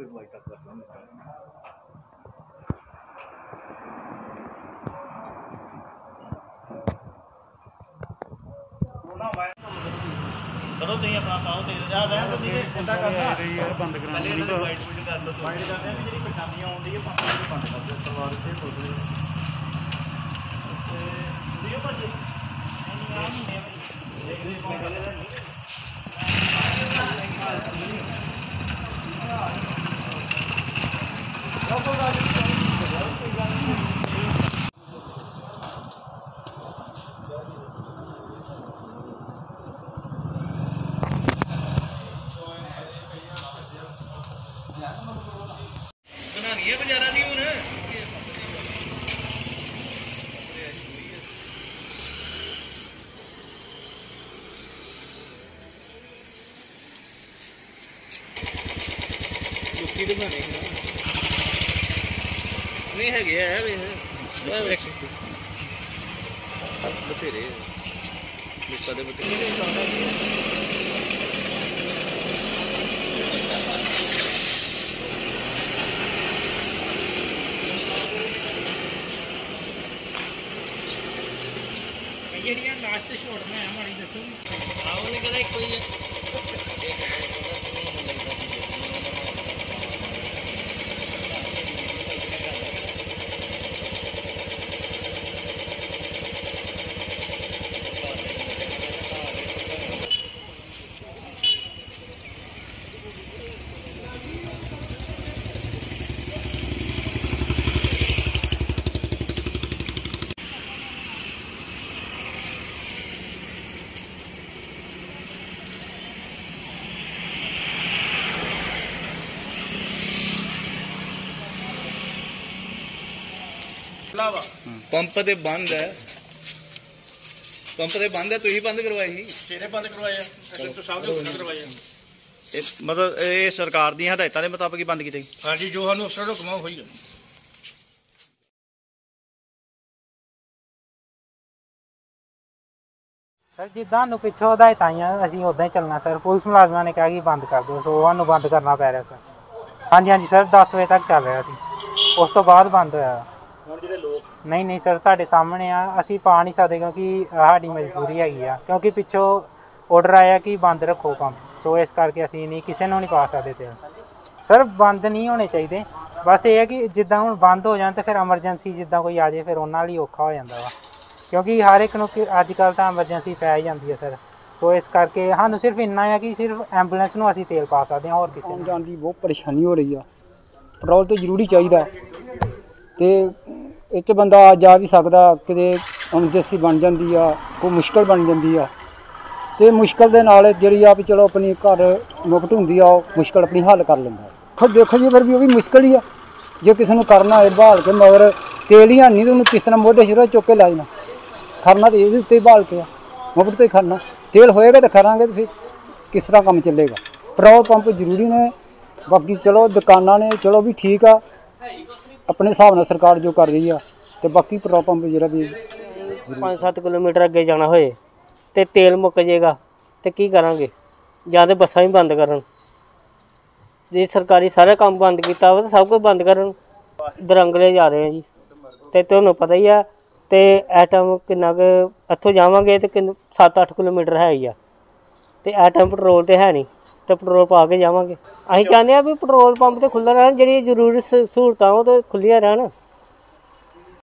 ਕੋਈ ਅਗਵਾਈ ਤੱਕ ਕਰਦਾ ਹੁੰਦਾ ਚਲੋ ਤੁਸੀਂ ਆਪਣਾ ਸਾਹ ਤੇ ਆ ਰਹਿਣ ਦੋ ਚਿੰਤਾ ਕਰਨਾ ਯਾਰ ਬੰਦ ਕਰਾ ਪਹਿਲੇ ਇਹਨਾਂ ਨੂੰ ਵਾਈਟ ਬੁੱਟ ਕਰ ਲਓ ਵਾਈਟ ਕਰਦੇ ਆ ਵੀ ਜਿਹੜੀ ਪਛਾਣੀ ਆਉਂਦੀ ਹੈ ਪੰਪ ਨੂੰ ਬੰਦ ਕਰ ਦਿਓ ਤਲਵਾਰ ਤੇ ਖੋਲ ਦਿਓ ਤੇ ਵੀਡੀਓ ਭਾਜੀ ਨਹੀਂ ਆ ਨਹੀਂ ਨੇ ਇਹ ਇਸ ਮੈਂ ਗੱਲ ਨਹੀਂ ਬਣਾਣੀ ਹੈ ਬਾਜ਼ਾਰਾਂ ਦੀ ਹੁਣ ਲੁੱਕੀ ਦੇ ਬਣੇ ਨਹੀਂ ਹੈਗੇ ਆ ਵੇ ਬਥੇਰੇ ਲੁੱਕਾ ਦੇ ਬਥੇਰੇ। ਜਿਹੜੀਆਂ ਲਾਸਟ ਸ਼ਾਟ ਮੈਂ ਮਾੜੀ ਦੱਸੋ। ਆਹ ਉਹਨੇ ਕਹਿੰਦਾ ਇੱਕੋ ਹੀ ਹੈ ਪੰਪ ਤੇ ਬੰਦ ਹੈ। ਪੰਪ ਤੇ ਬੰਦ ਹੈ ਤੁਸੀਂ ਬੰਦ ਕਰਵਾਏ ਸੀ? ਸਵੇਰੇ ਬੰਦ ਕਰਵਾਇਆ ਐਸਐਸਓ ਸਾਹਿਬ ਦੇ ਹੁਕਮ ਕਰਵਾਇਆ ਇਹ ਮਤਲਬ ਇਹ ਸਰਕਾਰ ਦੀਆਂ ਹਦਾਇਤਾਂ ਦੇ ਮੁਤਾਬਕ ਹੀ ਬੰਦ ਕੀਤਾ। ਹਾਂਜੀ ਜੋ ਸਾਨੂੰ ਅਫਸਰ ਹੁਕਮ ਹੋਈ ਹੈ ਸਰ ਜਿੱਦਾਂ ਨੂੰ ਪਿੱਛੋਂ ਹਦਾਇਤਾਂ ਆਈਆਂ ਅਸੀਂ ਉਦਾਂ ਹੀ ਚੱਲਣਾ ਸਰ। ਪੁਲਿਸ ਮੁਲਾਜ਼ਮਾਂ ਨੇ ਕਿਹਾ ਕਿ ਬੰਦ ਕਰ ਦਿਓ ਸੋ ਸਾਨੂੰ ਬੰਦ ਕਰਨਾ ਪੈ ਰਿਹਾ ਸਰ। ਹਾਂਜੀ ਹਾਂਜੀ ਸਰ 10 ਵਜੇ ਤੱਕ ਚੱਲ ਰਿਹਾ ਸੀ। ਉਸ ਤੋਂ ਬਾਅਦ ਬੰਦ ਹੋਇਆ। ਹੁਣ ਜਿਹੜੇ ਲੋਕ ਨਹੀਂ ਨਹੀਂ ਸਰ ਤੁਹਾਡੇ ਸਾਹਮਣੇ ਆ। ਅਸੀਂ ਪਾ ਨਹੀਂ ਸਕਦੇ ਕਿਉਂਕਿ ਸਾਡੀ ਮਜਬੂਰੀ ਹੈਗੀ ਆ। ਕਿਉਂਕਿ ਪਿੱਛੋਂ ਆਰਡਰ ਆਇਆ ਕਿ ਬੰਦ ਰੱਖੋ ਪੰਪ ਸੋ ਇਸ ਕਰਕੇ ਅਸੀਂ ਨਹੀਂ, ਕਿਸੇ ਨੂੰ ਨਹੀਂ ਪਾ ਸਕਦੇ ਤੇਲ ਸਰ ਬੰਦ ਨਹੀਂ ਹੋਣੇ ਚਾਹੀਦੇ। ਬਸ ਇਹ ਹੈ ਕਿ ਜਿੱਦਾਂ ਹੁਣ ਬੰਦ ਹੋ ਜਾਣ ਤੇ ਫਿਰ ਐਮਰਜੈਂਸੀ ਜਿੱਦਾਂ ਕੋਈ ਆ ਜਾਏ, ਫਿਰ ਉਹਨਾਂ ਲਈ ਔਖਾ ਹੋ ਜਾਂਦਾ ਵਾ। ਕਿਉਂਕਿ ਹਰ ਇੱਕ ਨੂੰ ਕਿ ਅੱਜ ਕੱਲ ਤਾਂ ਐਮਰਜੈਂਸੀ ਪੈ ਹੀ ਜਾਂਦੀ ਹੈ ਸਰ ਸੋ ਇਸ ਕਰਕੇ ਸਾਨੂੰ ਸਿਰਫ ਇੰਨਾ ਹੈ ਕਿ ਸਿਰਫ ਐਂਬੂਲੈਂਸ ਨੂੰ ਅਸੀਂ ਤੇਲ ਪਾ ਸਕਦੇ ਹਾਂ, ਹੋਰ ਕਿਸੇ ਨੂੰ ਜਾਣ ਦੀ ਬਹੁਤ ਪਰੇਸ਼ਾਨੀ ਹੋ ਰਹੀ ਆ। ਪੈਟਰੋਲ ਤੇ ਜ਼ਰੂਰੀ ਚਾਹੀਦਾ। ਤੇ ਇਹ 'ਚ ਬੰਦਾ ਆ ਜਾ ਵੀ ਸਕਦਾ, ਕਿਤੇ ਐਮਰਜੈਂਸੀ ਬਣ ਜਾਂਦੀ ਆ, ਕੋਈ ਮੁਸ਼ਕਲ ਬਣ ਜਾਂਦੀ ਆ। ਤੇ ਮੁਸ਼ਕਲ ਦੇ ਨਾਲ ਜਿਹੜੀ ਆ ਵੀ ਚਲੋ ਆਪਣੀ ਘਰ ਮੁਕਤ ਹੁੰਦੀ ਆ, ਉਹ ਮੁਸ਼ਕਲ ਆਪਣੀ ਹੱਲ ਕਰ ਲੈਂਦਾ। ਖੁਦ ਦੇਖੋ ਜੀ, ਫਿਰ ਵੀ ਉਹ ਵੀ ਮੁਸ਼ਕਲ ਹੀ ਆ। ਜੇ ਕਿਸੇ ਨੂੰ ਕਰਨਾ ਹੈ ਬਹਾਲ ਕੇ, ਮਗਰ ਤੇਲ ਹੀ ਹੈ ਨਹੀਂ ਤੇ ਉਹਨੂੰ ਕਿਸ ਤਰ੍ਹਾਂ ਮੋਢੇ ਸਿਰੋਂ ਚੁੱਕ ਕੇ ਲੈ ਜਾਣਾ। ਖਰਨਾ ਤੇ ਇਹਦੇ ਉੱਤੇ ਹੀ ਬਹਾਲ ਕੇ ਆ ਮੁਫਤ ਤੇ ਖਰਨਾ ਤੇਲ ਹੋਏਗਾ ਤਾਂ ਖਰਾਂਗੇ ਤੇ ਫਿਰ ਕਿਸ ਤਰ੍ਹਾਂ ਕੰਮ ਚੱਲੇਗਾ। ਪੈਟਰੋਲ ਪੰਪ ਜ਼ਰੂਰੀ ਨੇ। ਬਾਕੀ ਚਲੋ ਦੁਕਾਨਾਂ ਨੇ, ਚਲੋ ਵੀ ਠੀਕ ਆ। ਆਪਣੇ ਹਿਸਾਬ ਨਾਲ ਸਰਕਾਰ ਜੋ ਕਰ ਰਹੀ ਆ ਤੇ ਬਾਕੀ ਪੈਟਰੋਲ ਪੰਪ ਜਿਹੜਾ ਵੀ 5-7 ਕਿਲੋਮੀਟਰ ਅੱਗੇ ਜਾਣਾ ਹੋਏ ਤੇ ਤੇਲ ਮੁੱਕ ਜਾਏਗਾ ਤੇ ਕੀ ਕਰਾਂਗੇ? ਜਾਂ ਤੇ ਬੱਸਾਂ ਵੀ ਬੰਦ ਕਰਨ। ਜੇ ਸਰਕਾਰੀ ਸਾਰਾ ਕੰਮ ਬੰਦ ਕੀਤਾ ਹੋਵੇ ਤਾਂ ਸਭ ਕੁਝ ਬੰਦ ਕਰਨ। ਦਰੰਗਲੇ ਜਾ ਰਹੇ ਆ ਜੀ। ਤੇ ਤੁਹਾਨੂੰ ਪਤਾ ਹੀ ਆ ਤੇ ਐਟਮ ਕਿੰਨਾ ਕੁ ਇੱਥੋਂ ਜਾਵਾਂਗੇ ਤੇ ਕਿੰਨ 7-8 ਕਿਲੋਮੀਟਰ ਹੈ ਹੀ ਆ। ਤੇ ਐਟਮ ਪੈਟਰੋਲ ਤੇ ਹੈ ਨਹੀਂ। ਤੇ ਪੈਟਰੋਲ ਪਾ ਕੇ ਜਾਵਾਂਗੇ। ਅਸੀਂ ਚਾਹੁੰਦੇ ਆ ਵੀ ਪੈਟਰੋਲ ਪੰਪ ਤੇ ਖੁੱਲ੍ਹਾ ਰਹਿਣ, ਜਿਹੜੀ ਜ਼ਰੂਰੀ ਸਹੂਲਤਾਂ ਉਹ ਤੇ ਖੁੱਲੀਆਂ ਰਹਿਣ।